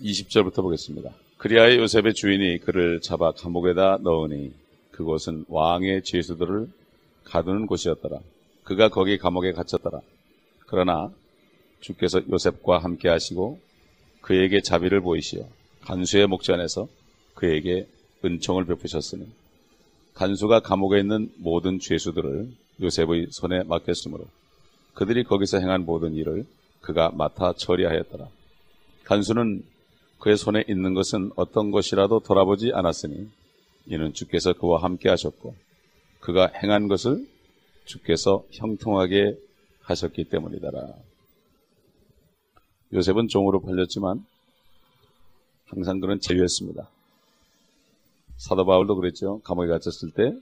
20절부터 보겠습니다. 그리하여 요셉의 주인이 그를 잡아 감옥에다 넣으니 그곳은 왕의 죄수들을 가두는 곳이었더라. 그가 거기 감옥에 갇혔더라. 그러나 주께서 요셉과 함께 하시고 그에게 자비를 보이시어 간수의 목전에서 그에게 은총을 베푸셨으니 간수가 감옥에 있는 모든 죄수들을 요셉의 손에 맡겼으므로 그들이 거기서 행한 모든 일을 그가 맡아 처리하였더라. 간수는 그의 손에 있는 것은 어떤 것이라도 돌아보지 않았으니 이는 주께서 그와 함께 하셨고 그가 행한 것을 주께서 형통하게 하셨기 때문이더라. 요셉은 종으로 팔렸지만 항상 그런 제유였습니다. 사도 바울도 그랬죠. 감옥에 갇혔을 때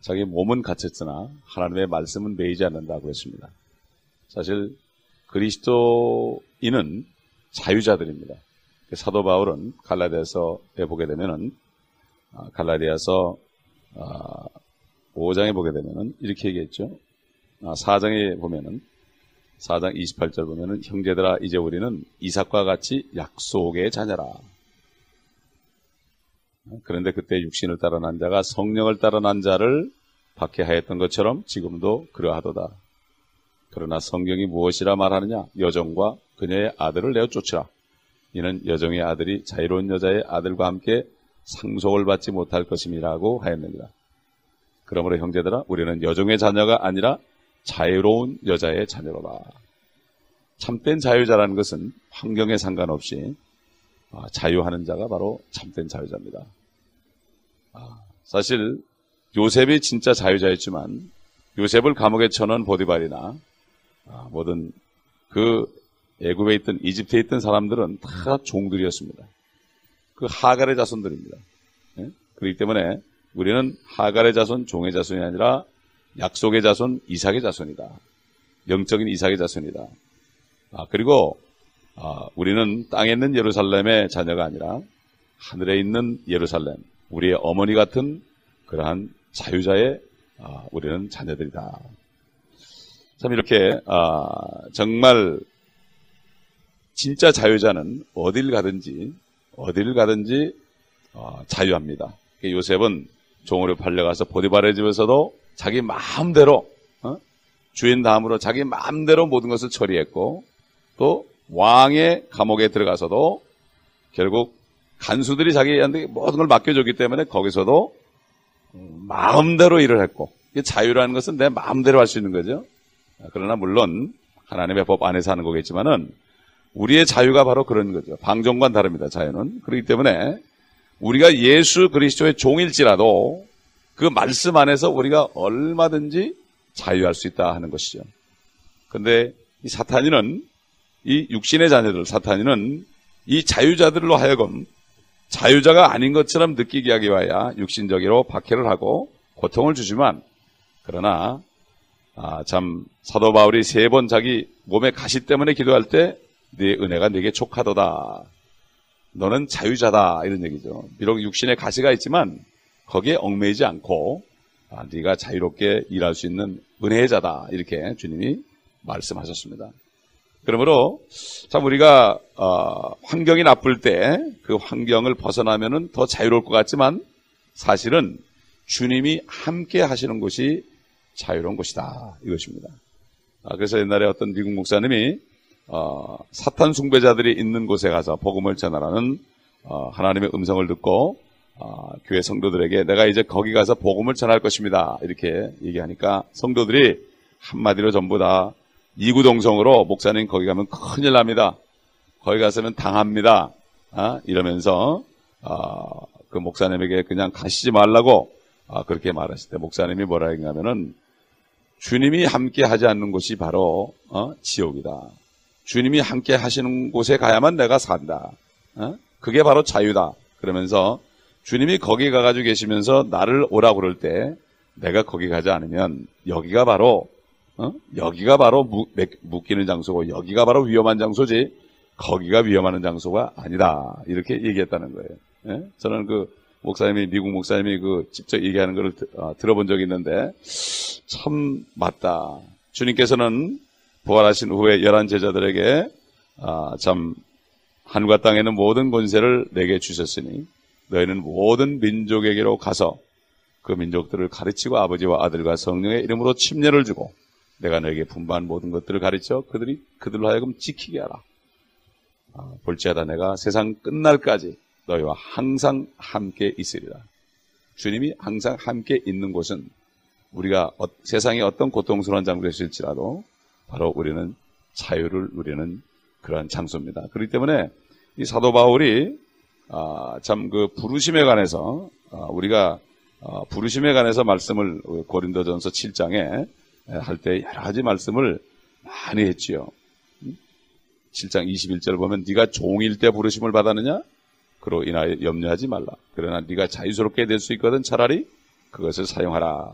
자기 몸은 갇혔으나 하나님의 말씀은 매이지 않는다고 했습니다. 사실 그리스도인은 자유자들입니다. 사도 바울은 갈라디아서에 보게 되면은 아, 갈라디아서 5장에 아, 보게 되면은 이렇게 얘기했죠. 4장에 아, 보면은 4장 28절 보면은 형제들아 이제 우리는 이삭과 같이 약속의 자녀라. 그런데 그때 육신을 따라 난 자가 성령을 따라 난 자를 박해하였던 것처럼 지금도 그러하도다. 그러나 성경이 무엇이라 말하느냐? 여정과 그녀의 아들을 내어 쫓으라. 이는 여정의 아들이 자유로운 여자의 아들과 함께 상속을 받지 못할 것임이라고 하였느니라. 그러므로 형제들아 우리는 여종의 자녀가 아니라 자유로운 여자의 자녀로다. 참된 자유자라는 것은 환경에 상관없이 아, 자유하는 자가 바로 참된 자유자입니다. 아, 사실 요셉이 진짜 자유자였지만 요셉을 감옥에 쳐넣은 보디발이나 아, 모든 그 애굽에 있던 이집트에 있던 사람들은 다 종들이었습니다. 그 하갈의 자손들입니다. 예? 그렇기 때문에 우리는 하갈의 자손, 종의 자손이 아니라 약속의 자손, 이삭의 자손이다. 영적인 이삭의 자손이다. 아, 그리고 아, 우리는 땅에 있는 예루살렘의 자녀가 아니라 하늘에 있는 예루살렘, 우리의 어머니 같은 그러한 자유자의 아, 우리는 자녀들이다. 참 이렇게 아, 정말 진짜 자유자는 어딜 가든지 어딜 가든지 어, 자유합니다. 요셉은 종으로 팔려가서 보디발의 집에서도 자기 마음대로 어? 주인 다음으로 자기 마음대로 모든 것을 처리했고 또 왕의 감옥에 들어가서도 결국 간수들이 자기한테 모든 걸 맡겨줬기 때문에 거기서도 마음대로 일을 했고 자유라는 것은 내 마음대로 할 수 있는 거죠. 그러나 물론 하나님의 법 안에서 하는 거겠지만은 우리의 자유가 바로 그런 거죠. 방종과 다릅니다. 자유는 그렇기 때문에 우리가 예수 그리스도의 종일지라도 그 말씀 안에서 우리가 얼마든지 자유할 수 있다 하는 것이죠. 근데 이 사탄이는 이 육신의 자녀들 사탄이는 이 자유자들로 하여금 자유자가 아닌 것처럼 느끼게 하기 위하여 육신적으로 박해를 하고 고통을 주지만 그러나 아, 참 사도 바울이 세 번 자기 몸에 가시 때문에 기도할 때 네 은혜가 네게 촉하도다. 너는 자유자다 이런 얘기죠. 비록 육신에 가시가 있지만 거기에 얽매이지 않고 아, 네가 자유롭게 일할 수 있는 은혜의 자다 이렇게 주님이 말씀하셨습니다. 그러므로 참 우리가 어, 환경이 나쁠 때 그 환경을 벗어나면은 더 자유로울 것 같지만 사실은 주님이 함께 하시는 곳이 자유로운 곳이다 이것입니다. 아, 그래서 옛날에 어떤 미국 목사님이 어, 사탄 숭배자들이 있는 곳에 가서 복음을 전하라는 어, 하나님의 음성을 듣고 어, 교회 성도들에게 내가 이제 거기 가서 복음을 전할 것입니다. 이렇게 얘기하니까 성도들이 한마디로 전부 다 이구동성으로 목사님 거기 가면 큰일 납니다. 거기 가서는 당합니다. 어? 이러면서 어, 그 목사님에게 그냥 가시지 말라고 어, 그렇게 말하실 때 목사님이 뭐라 했냐면은 주님이 함께 하지 않는 곳이 바로 어, 지옥이다. 주님이 함께 하시는 곳에 가야만 내가 산다. 어? 그게 바로 자유다. 그러면서 주님이 거기 가가지고 계시면서 나를 오라고 그럴 때 내가 거기 가지 않으면 여기가 바로 어? 여기가 바로 무, 묶이는 장소고 여기가 바로 위험한 장소지 거기가 위험한 장소가 아니다 이렇게 얘기했다는 거예요. 예? 저는 그 목사님이 미국 목사님이 그 직접 얘기하는 것을 어, 들어본 적이 있는데 참 맞다. 주님께서는 부활하신 후에 열한 제자들에게 아, 참 하늘과 땅에는 모든 권세를 내게 주셨으니 너희는 모든 민족에게로 가서 그 민족들을 가르치고 아버지와 아들과 성령의 이름으로 침례를 주고 내가 너에게 분반 모든 것들을 가르쳐 그들이 그들로 하여금 지키게 하라. 아, 볼지어다 내가 세상 끝날까지 너희와 항상 함께 있으리라. 주님이 항상 함께 있는 곳은 우리가 어, 세상에 어떤 고통스러운 장소에 있을지라도 바로 우리는 자유를 누리는 그러한 장소입니다. 그렇기 때문에 이 사도 바울이 아, 참 그 부르심에 관해서 아, 우리가 아, 부르심에 관해서 말씀을 고린도전서 7장에 할 때 여러 가지 말씀을 많이 했지요. 7장 21절 보면 네가 종일 때 부르심을 받았느냐? 그로 인하여 염려하지 말라. 그러나 네가 자유스럽게 될 수 있거든 차라리 그것을 사용하라.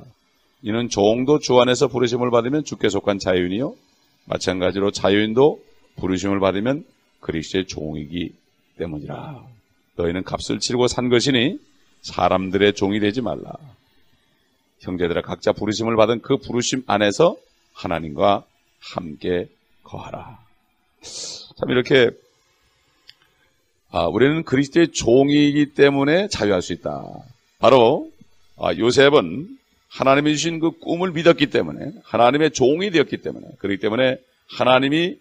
이는 종도 주 안에서 부르심을 받으면 주께 속한 자유인이요. 마찬가지로 자유인도 부르심을 받으면 그리스도의 종이기 때문이라. 너희는 값을 치르고 산 것이니 사람들의 종이 되지 말라. 형제들아 각자 부르심을 받은 그 부르심 안에서 하나님과 함께 거하라. 참 이렇게 아, 우리는 그리스도의 종이기 때문에 자유할 수 있다. 바로 아, 요셉은 하나님이 주신 그 꿈을 믿었기 때문에 하나님의 종이 되었기 때문에 그렇기 때문에 하나님이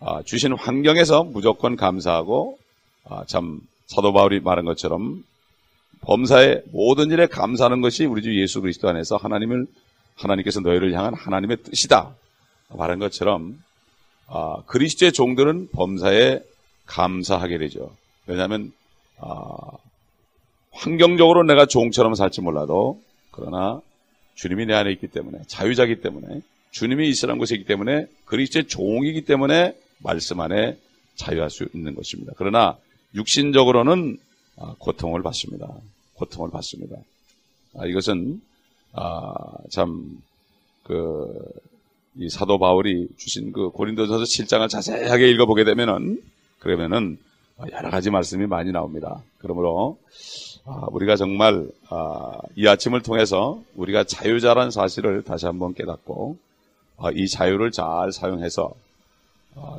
아, 주신 환경에서 무조건 감사하고 아, 참 사도 바울이 말한 것처럼 범사의 모든 일에 감사하는 것이 우리 주 예수 그리스도 안에서 하나님을 하나님께서 너희를 향한 하나님의 뜻이다 말한 것처럼 아, 그리스도의 종들은 범사에 감사하게 되죠. 왜냐하면 아, 환경적으로 내가 종처럼 살지 몰라도 그러나 주님이 내 안에 있기 때문에 자유자기 때문에 주님이 있으라는 것이기 때문에 그리스도의 종이기 때문에 말씀 안에 자유할 수 있는 것입니다. 그러나 육신적으로는 아, 고통을 받습니다. 고통을 받습니다. 아, 이것은 아, 참그 사도 바울이 주신 그 고린도전서 7장을 자세하게 읽어보게 되면은 그러면은 여러 가지 말씀이 많이 나옵니다. 그러므로 우리가 정말 이 아침을 통해서 우리가 자유자란 사실을 다시 한번 깨닫고 이 자유를 잘 사용해서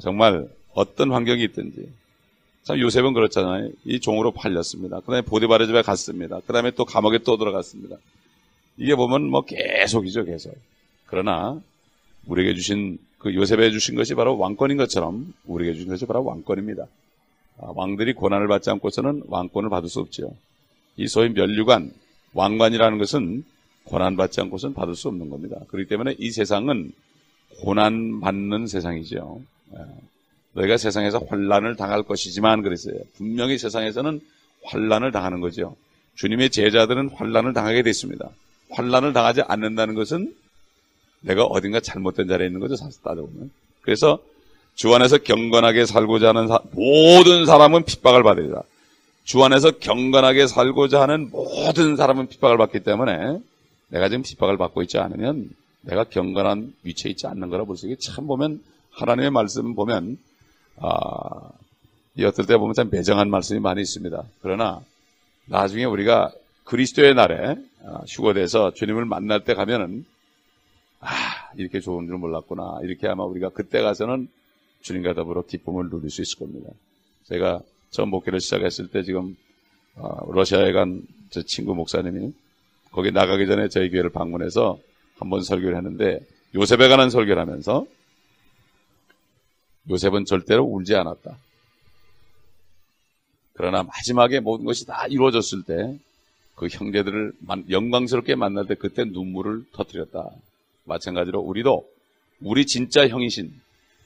정말 어떤 환경이 있든지 참 요셉은 그렇잖아요. 이 종으로 팔렸습니다. 그 다음에 보디바르 집에 갔습니다. 그 다음에 또 감옥에 또 들어갔습니다. 이게 보면 뭐 계속이죠, 계속. 그러나 우리에게 주신 그 요셉에 주신 것이 바로 왕권인 것처럼 우리에게 주신 것이 바로 왕권입니다. 아, 왕들이 고난을 받지 않고서는 왕권을 받을 수 없죠. 이 소위 멸류관, 왕관이라는 것은 고난받지 않고서는 받을 수 없는 겁니다. 그렇기 때문에 이 세상은 고난받는 세상이죠. 예. 너희가 세상에서 환란을 당할 것이지만 그랬어요. 분명히 세상에서는 환란을 당하는 거죠. 주님의 제자들은 환란을 당하게 됐습니다. 환란을 당하지 않는다는 것은 내가 어딘가 잘못된 자리에 있는 거죠. 사실 따져보면. 그래서 주 안에서 경건하게 살고자 하는 사, 모든 사람은 핍박을 받으리라. 주 안에서 경건하게 살고자 하는 모든 사람은 핍박을 받기 때문에 내가 지금 핍박을 받고 있지 않으면 내가 경건한 위치에 있지 않는 거라 볼 수 있게 참 보면 하나님의 말씀 보면 아, 이 어떨 때 보면 참 매정한 말씀이 많이 있습니다. 그러나 나중에 우리가 그리스도의 날에 아, 휴거돼서 주님을 만날 때 가면은 아 이렇게 좋은 줄 몰랐구나 이렇게 아마 우리가 그때 가서는 주님과 더불어 기쁨을 누릴 수 있을 겁니다. 제가 처음 목회를 시작했을 때 지금 어, 러시아에 간 제 친구 목사님이 거기 나가기 전에 저희 교회를 방문해서 한번 설교를 했는데 요셉에 관한 설교를 하면서 요셉은 절대로 울지 않았다. 그러나 마지막에 모든 것이 다 이루어졌을 때 그 형제들을 영광스럽게 만날 때 그때 눈물을 터뜨렸다. 마찬가지로 우리도 우리 진짜 형이신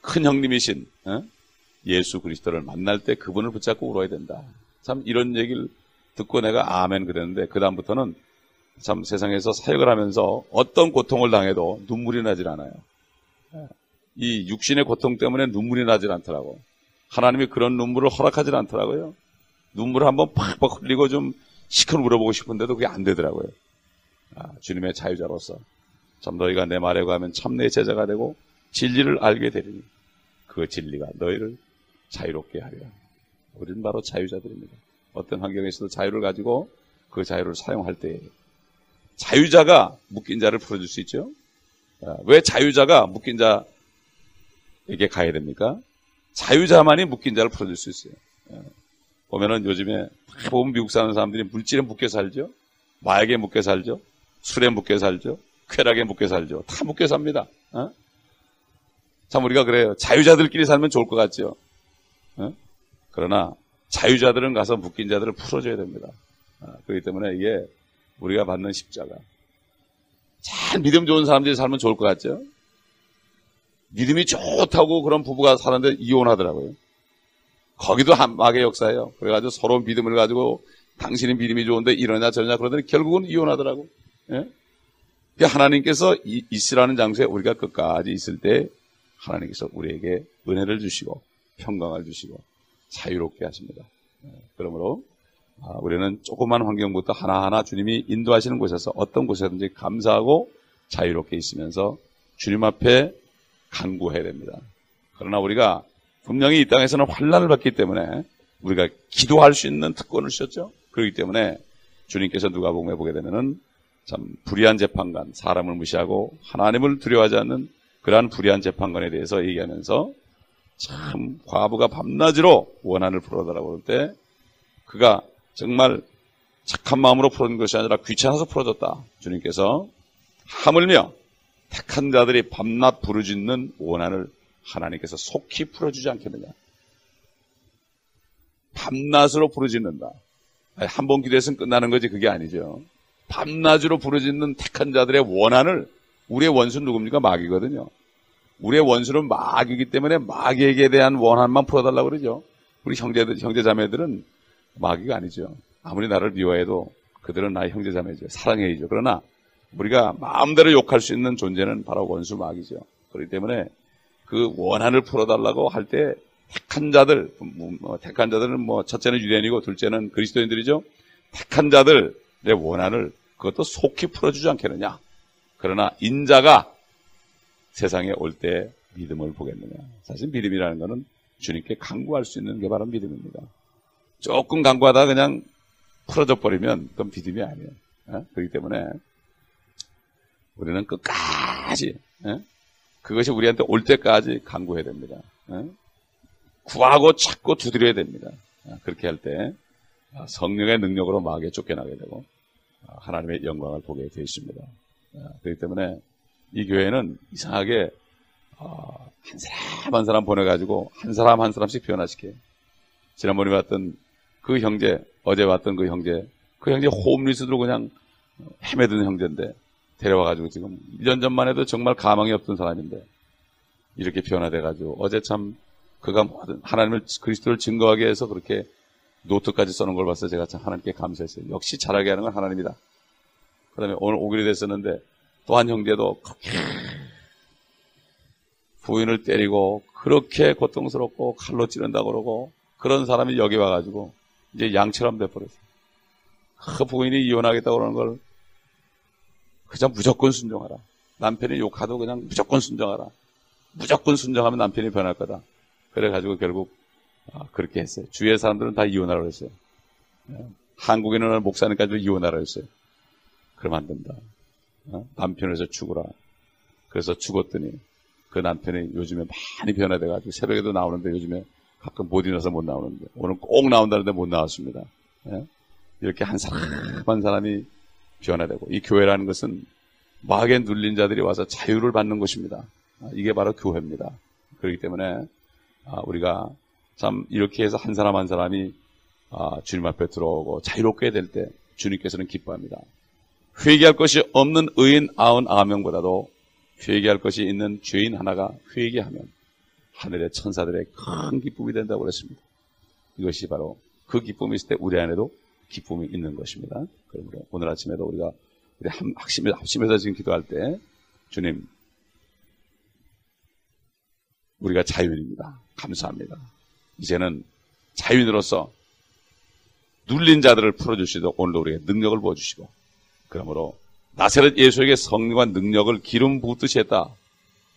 큰 형님이신 어? 예수 그리스도를 만날 때 그분을 붙잡고 울어야 된다. 참 이런 얘기를 듣고 내가 아멘 그랬는데 그 다음부터는 참 세상에서 사역을 하면서 어떤 고통을 당해도 눈물이 나질 않아요. 이 육신의 고통 때문에 눈물이 나질 않더라고. 하나님이 그런 눈물을 허락하질 않더라고요. 눈물을 한번 팍팍 흘리고 좀 시큰 울어보고 싶은데도 그게 안 되더라고요. 아, 주님의 자유자로서 참 너희가 내 말에 가면 참 내 제자가 되고 진리를 알게 되리니 그 진리가 너희를 자유롭게 하리라. 우리는 바로 자유자들입니다. 어떤 환경에서도 자유를 가지고 그 자유를 사용할 때 자유자가 묶인 자를 풀어줄 수 있죠. 아, 왜 자유자가 묶인 자 에게 가야 됩니까? 자유자만이 묶인 자를 풀어줄 수 있어요. 예. 보면은 요즘에 보면 미국 사는 사람들이 물질에 묶여 살죠. 마약에 묶여 살죠. 술에 묶여 살죠. 쾌락에 묶여 살죠. 다 묶여 삽니다. 어? 참 우리가 그래요. 자유자들끼리 살면 좋을 것 같죠. 어? 그러나 자유자들은 가서 묶인 자들을 풀어줘야 됩니다. 어, 그렇기 때문에 이게 우리가 받는 십자가. 잘 믿음 좋은 사람들이 살면 좋을 것 같죠. 믿음이 좋다고 그런 부부가 사는데 이혼하더라고요. 거기도 한막의 역사예요. 그래가지고 서로 믿음을 가지고 당신이 믿음이 좋은데 이러냐 저러냐 그러더니 결국은 이혼하더라고. 예? 하나님께서 이, 있으라는 장소에 우리가 끝까지 있을 때 하나님께서 우리에게 은혜를 주시고 평강을 주시고 자유롭게 하십니다. 예, 그러므로 아, 우리는 조그만 환경부터 하나하나 주님이 인도하시는 곳에서 어떤 곳에든지 감사하고 자유롭게 있으면서 주님 앞에 간구해야 됩니다. 그러나 우리가 분명히 이 땅에서는 환란을 받기 때문에 우리가 기도할 수 있는 특권을 주셨죠. 그렇기 때문에 주님께서 누가복음에 보게 되면은 참 불의한 재판관, 사람을 무시하고 하나님을 두려워하지 않는 그러한 불의한 재판관에 대해서 얘기하면서 참 과부가 밤낮으로 원한을 풀어달라고 할때 그가 정말 착한 마음으로 풀어준 것이 아니라 귀찮아서 풀어줬다. 주님께서 하물며 택한 자들이 밤낮 부르짖는 원한을 하나님께서 속히 풀어주지 않겠느냐. 밤낮으로 부르짖는다. 한 번 기도했으면 끝나는 거지 그게 아니죠. 밤낮으로 부르짖는 택한 자들의 원한을 우리의 원수는 누굽니까? 마귀거든요. 우리의 원수는 마귀이기 때문에 마귀에게 대한 원한만 풀어달라고 그러죠. 우리 형제들, 형제자매들은 마귀가 아니죠. 아무리 나를 미워해도 그들은 나의 형제자매죠. 사랑해이죠. 그러나 우리가 마음대로 욕할 수 있는 존재는 바로 원수 마귀죠. 그렇기 때문에 그 원한을 풀어달라고 할 때 택한 자들, 뭐, 뭐, 택한 자들은 뭐 첫째는 유대인이고 둘째는 그리스도인들이죠. 택한 자들의 원한을 그것도 속히 풀어주지 않겠느냐. 그러나 인자가 세상에 올 때 믿음을 보겠느냐. 사실 믿음이라는 것은 주님께 강구할 수 있는 게 바로 믿음입니다. 조금 강구하다 그냥 풀어져 버리면 그건 믿음이 아니에요. 어? 그렇기 때문에 우리는 끝까지 어? 그것이 우리한테 올 때까지 강구해야 됩니다. 어? 구하고 찾고 두드려야 됩니다. 어, 그렇게 할 때 성령의 능력으로 마귀에 쫓겨나게 되고 하나님의 영광을 보게 되어 있습니다. 그렇기 때문에 이 교회는 이상하게 한 사람 한 사람 보내가지고 한 사람 한 사람씩 변화시켜요. 지난번에 봤던 그 형제, 어제 봤던 그 형제, 그 형제 홈리스도 그냥 헤매드는 형제인데 데려와가지고 지금 1년 전만 해도 정말 가망이 없던 사람인데 이렇게 변화돼가지고 어제 참 그가 하나님을 그리스도를 증거하게 해서 그렇게 노트까지 써놓은 걸 봤어요. 제가 참 하나님께 감사했어요. 역시 잘하게 하는 건 하나님이다. 그 다음에 오늘 오기로 됐었는데 또 한 형제도 부인을 때리고 그렇게 고통스럽고 칼로 찌른다 그러고 그런 사람이 여기 와가지고 이제 양처럼 돼버렸어요. 그 부인이 이혼하겠다고 그러는 걸 그냥 무조건 순종하라. 남편이 욕하도 그냥 무조건 순종하라. 무조건 순종하면 남편이 변할 거다. 그래가지고 결국 아, 그렇게 했어요. 주위의 사람들은 다 이혼하라고 했어요. 예. 한국인은 목사님까지 이혼하라고 했어요. 그러면 안 된다. 어? 남편에서 죽어라. 그래서 죽었더니 그 남편이 요즘에 많이 변화돼가지고 새벽에도 나오는데 요즘에 가끔 못 일어나서 못 나오는데 오늘 꼭 나온다는데 못 나왔습니다. 예? 이렇게 한 사람 한 사람이 변화되고 이 교회라는 것은 마귀에 눌린 자들이 와서 자유를 받는 곳입니다. 아, 이게 바로 교회입니다. 그렇기 때문에 아, 우리가 참 이렇게 해서 한 사람 한 사람이 아, 주님 앞에 들어오고 자유롭게 될 때 주님께서는 기뻐합니다. 회개할 것이 없는 의인 아흔 아홉 명보다도 회개할 것이 있는 죄인 하나가 회개하면 하늘의 천사들의 큰 기쁨이 된다고 그랬습니다. 이것이 바로 그 기쁨이 있을 때 우리 안에도 기쁨이 있는 것입니다. 그러므로 오늘 아침에도 우리가 우리 합심해서, 지금 기도할 때 주님 우리가 자유인입니다. 감사합니다. 이제는 자유인으로서 눌린 자들을 풀어주시도록 오늘도 우리에게 능력을 부어주시고 그러므로 나세렛 예수에게 성령과 능력을 기름 붓듯이 했다.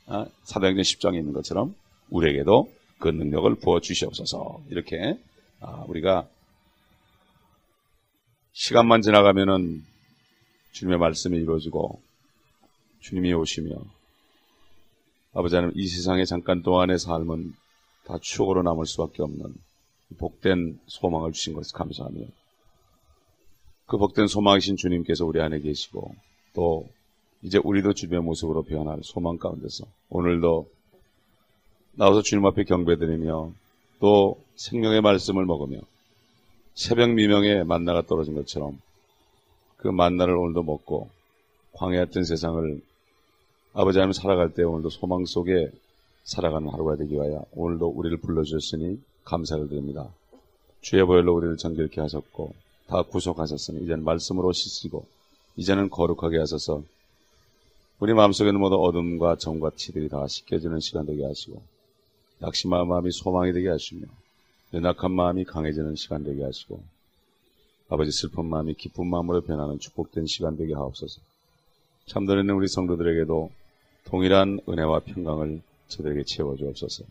어? 사도행전 10장에 있는 것처럼 우리에게도 그 능력을 부어 주시옵소서 이렇게 아, 우리가 시간만 지나가면은 주님의 말씀이 이루어지고 주님이 오시며 아버지 하나님 이 세상에 잠깐 동안의 삶은 다 추억으로 남을 수밖에 없는 복된 소망을 주신 것을 감사하며 그 복된 소망이신 주님께서 우리 안에 계시고 또 이제 우리도 주님의 모습으로 변할 소망 가운데서 오늘도 나와서 주님 앞에 경배드리며 또 생명의 말씀을 먹으며 새벽 미명에 만나가 떨어진 것처럼 그 만나를 오늘도 먹고 광야했던 세상을 아버지 하나님 살아갈 때 오늘도 소망 속에 살아가는 하루가 되기 위하여 오늘도 우리를 불러주셨으니 감사를 드립니다. 주의 보혈로 우리를 정결케 하셨고 다 구속하셨으니 이제는 말씀으로 씻으고 이제는 거룩하게 하셔서. 우리 마음속에 는 모두 어둠과 정과 티들이 다 씻겨지는 시간 되게 하시고 약심한 마음이 소망이 되게 하시며 연약한 마음이 강해지는 시간 되게 하시고 아버지 슬픈 마음이 기쁜 마음으로 변하는 축복된 시간 되게 하옵소서. 참되는 우리 성도들에게도 동일한 은혜와 평강을 저들에게 채워주옵소서.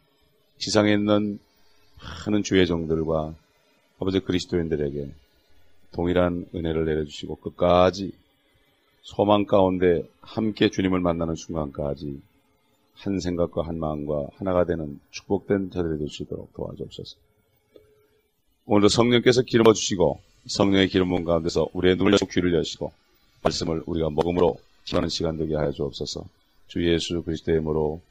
지상에 있는 많은 주의 종들과 아버지 그리스도인들에게 동일한 은혜를 내려주시고 끝까지 소망 가운데 함께 주님을 만나는 순간까지 한 생각과 한 마음과 하나가 되는 축복된 자들이 될 수 있도록 도와주옵소서. 오늘도 성령께서 기름어 주시고 성령의 기름 부은 가운데서 우리의 눈을 여시고 귀를 여시고 말씀을 우리가 먹음으로 기하는 시간 되게 하여 주옵소서. 주 예수 그리스도의 이름으로